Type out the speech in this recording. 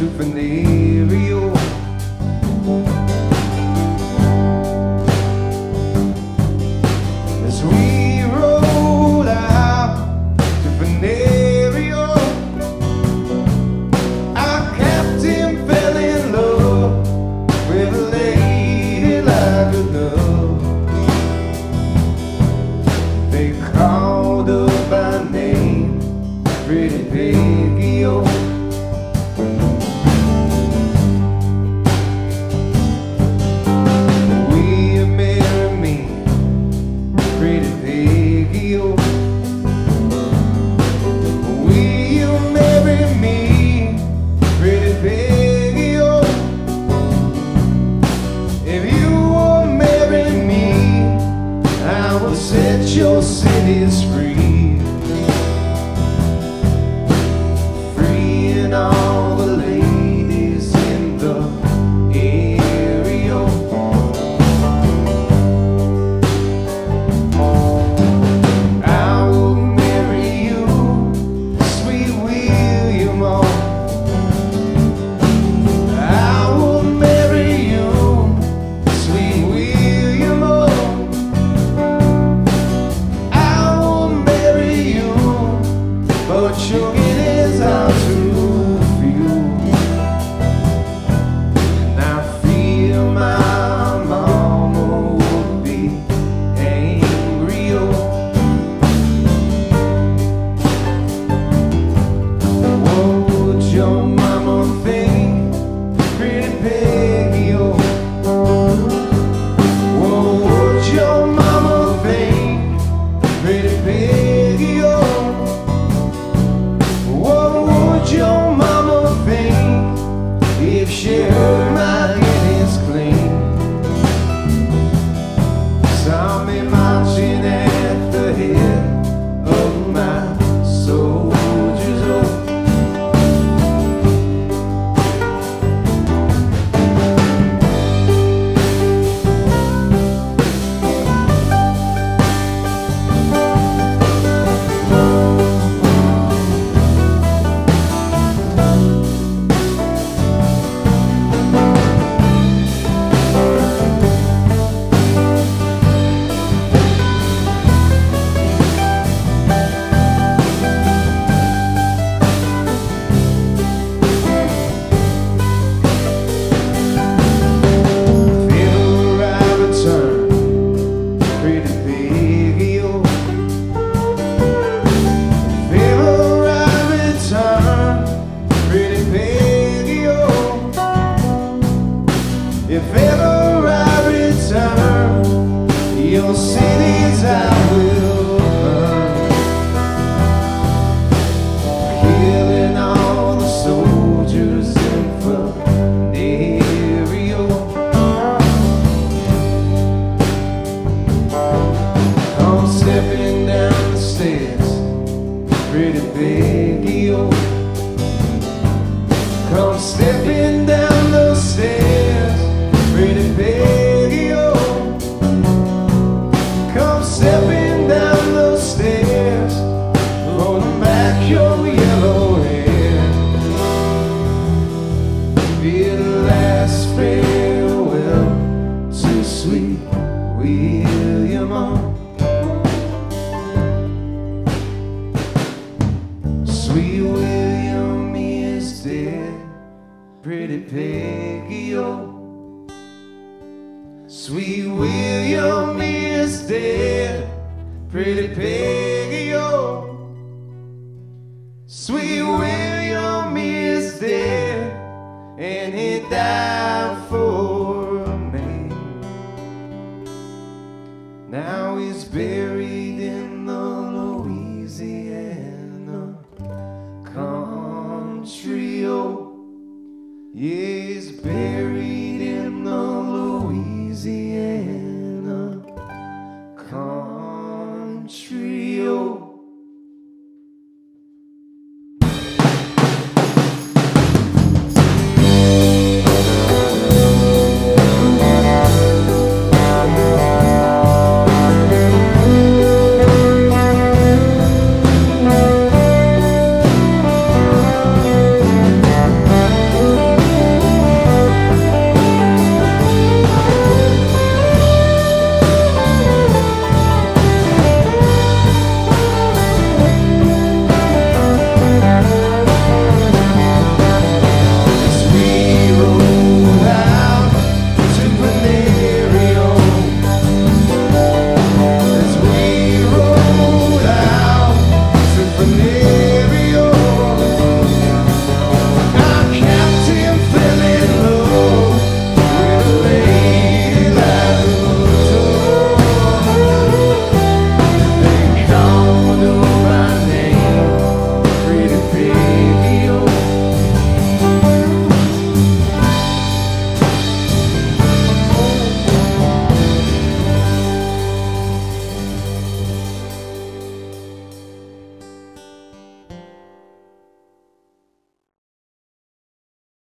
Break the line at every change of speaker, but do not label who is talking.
supernario As we out to Fennario Our captain fell in love with a lady like a love They called Is. what you vê. William on. Sweet William is dead, pretty Peggy oh. Sweet William is dead, pretty Peggy oh. Sweet William is dead, and he died. Yeah.